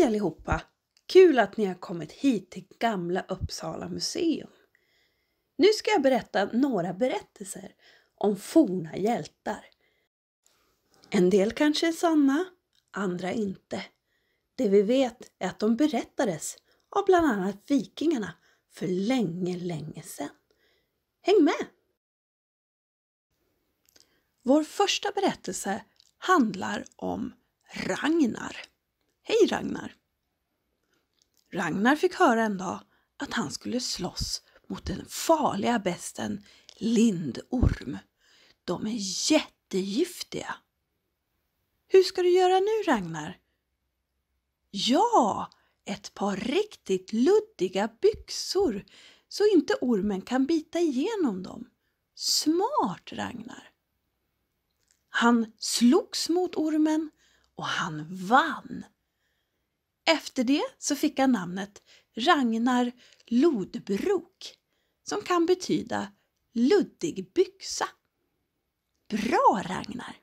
Hej allihopa! Kul att ni har kommit hit till Gamla Uppsala museum. Nu ska jag berätta några berättelser om forna hjältar. En del kanske är sanna, andra inte. Det vi vet är att de berättades av bland annat vikingarna för länge, länge sedan. Häng med! Vår första berättelse handlar om Ragnar. Hej Ragnar! Ragnar fick höra en dag att han skulle slåss mot den farliga besten lindorm. De är jättegiftiga. Hur ska du göra nu Ragnar? Ja, ett par riktigt luddiga byxor så inte ormen kan bita igenom dem. Smart Ragnar! Han slogs mot ormen och han vann. Efter det så fick han namnet Ragnar Lodbrok som kan betyda luddig byxa. Bra Ragnar!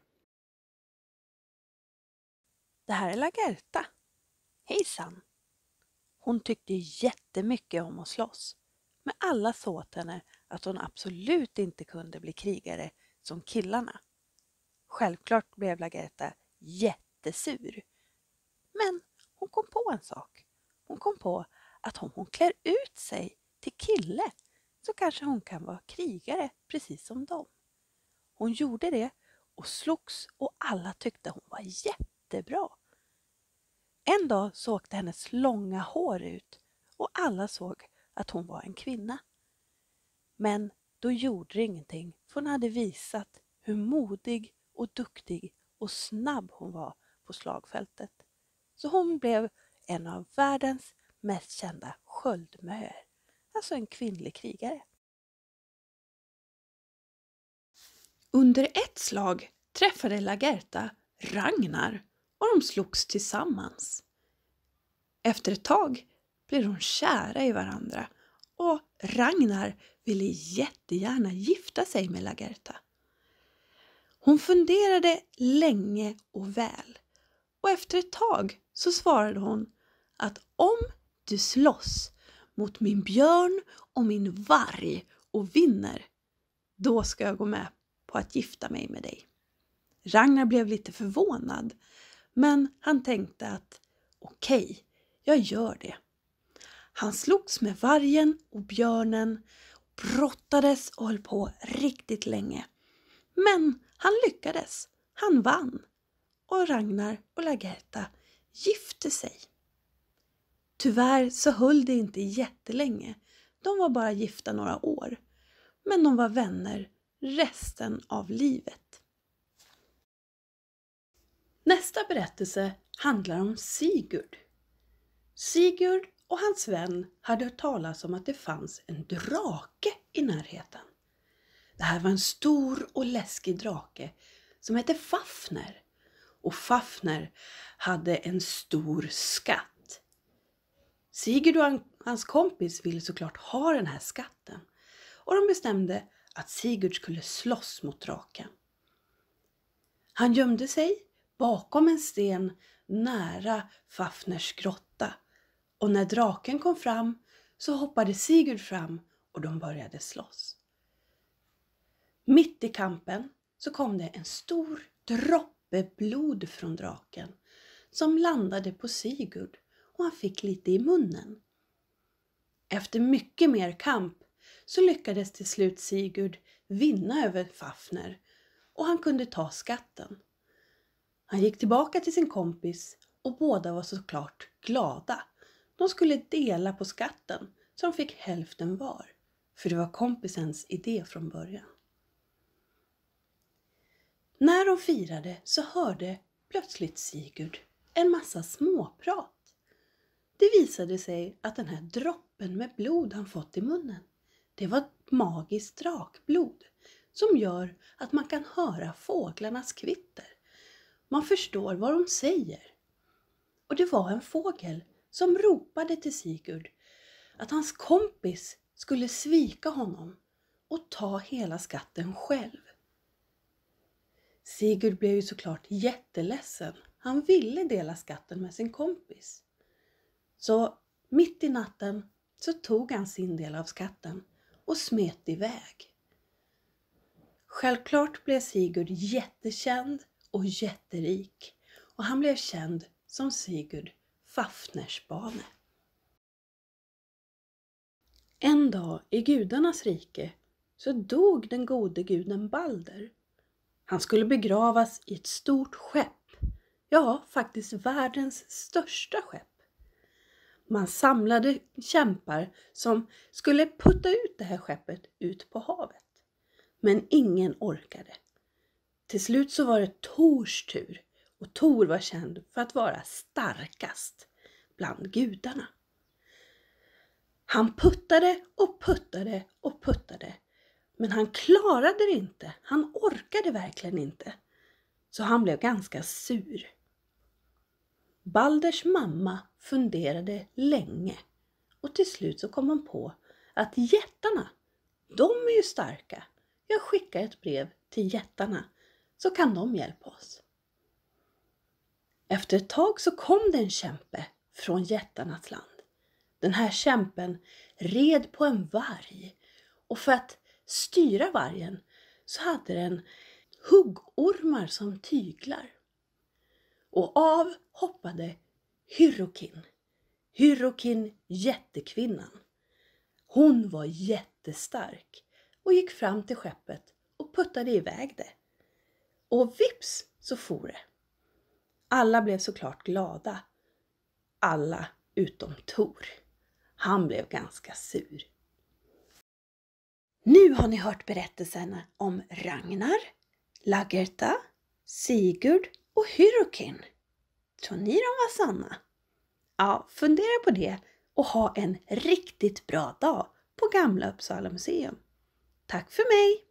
Det här är Lagerta. Hejsan! Hon tyckte jättemycket om att slåss. Men alla sa åt henne att hon absolut inte kunde bli krigare som killarna. Självklart blev Lagerta jättesur. Men på en sak. Hon kom på att om hon klär ut sig till kille så kanske hon kan vara krigare precis som dem. Hon gjorde det och slogs och alla tyckte hon var jättebra. En dag så åkte hennes långa hår ut och alla såg att hon var en kvinna. Men då gjorde det ingenting för hon hade visat hur modig och duktig och snabb hon var på slagfältet. Så hon blev en av världens mest kända sköldmöer, alltså en kvinnlig krigare. Under ett slag träffade Lagerta Ragnar och de slogs tillsammans. Efter ett tag blev de kära i varandra och Ragnar ville jättegärna gifta sig med Lagerta. Hon funderade länge och väl och efter ett tag så svarade hon att om du slåss mot min björn och min varg och vinner, då ska jag gå med på att gifta mig med dig. Ragnar blev lite förvånad, men han tänkte att okej, okay, jag gör det. Han slogs med vargen och björnen, brottades och höll på riktigt länge. Men han lyckades. Han vann. Och Ragnar och Lagerta gifte sig. Tyvärr så höll det inte jättelänge. De var bara gifta några år. Men de var vänner resten av livet. Nästa berättelse handlar om Sigurd. Sigurd och hans vän hade hört talas om att det fanns en drake i närheten. Det här var en stor och läskig drake som hette Fafner. Och Fafner hade en stor skatt. Sigurd och hans kompis ville såklart ha den här skatten och de bestämde att Sigurd skulle slåss mot draken. Han gömde sig bakom en sten nära Fafners grotta och när draken kom fram så hoppade Sigurd fram och de började slåss. Mitt i kampen så kom det en stor droppe blod från draken som landade på Sigurd och han fick lite i munnen. Efter mycket mer kamp så lyckades till slut Sigurd vinna över Fafner och han kunde ta skatten. Han gick tillbaka till sin kompis och båda var såklart glada. De skulle dela på skatten så de fick hälften var. För det var kompisens idé från början. När de firade så hörde plötsligt Sigurd en massa småprat. Det visade sig att den här droppen med blod han fått i munnen, det var magiskt drakblod som gör att man kan höra fåglarnas kvitter. Man förstår vad de säger. Och det var en fågel som ropade till Sigurd att hans kompis skulle svika honom och ta hela skatten själv. Sigurd blev ju såklart jätteledsen. Han ville dela skatten med sin kompis. Så mitt i natten så tog han sin del av skatten och smet iväg. Självklart blev Sigurd jättekänd och jätterik och han blev känd som Sigurd Fafnersbane. En dag i gudarnas rike så dog den gode guden Balder. Han skulle begravas i ett stort skepp. Ja, faktiskt världens största skepp. Man samlade kämpar som skulle putta ut det här skeppet ut på havet. Men ingen orkade. Till slut så var det Tors tur och Tor var känd för att vara starkast bland gudarna. Han puttade och puttade och puttade men han klarade det inte. Han orkade verkligen inte. Så han blev ganska sur. Balders mamma funderade länge och till slut så kom hon på att jättarna, de är ju starka. Jag skickar ett brev till jättarna så kan de hjälpa oss. Efter ett tag så kom det en kämpe från jättarnas land. Den här kämpen red på en varg och för att styra vargen så hade den huggormar som tyglar. Och av hoppade Hyrokin. Hyrokin jättekvinnan. Hon var jättestark och gick fram till skeppet och puttade iväg det. Och vips så for det. Alla blev såklart glada. Alla utom Tor. Han blev ganska sur. Nu har ni hört berättelsen om Ragnar, Lagerta, Sigurd och Hyrokin. Tror ni de var sanna? Ja, fundera på det och ha en riktigt bra dag på Gamla Uppsala museum. Tack för mig!